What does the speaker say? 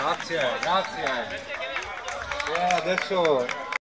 Grazie, grazie. Eh, adesso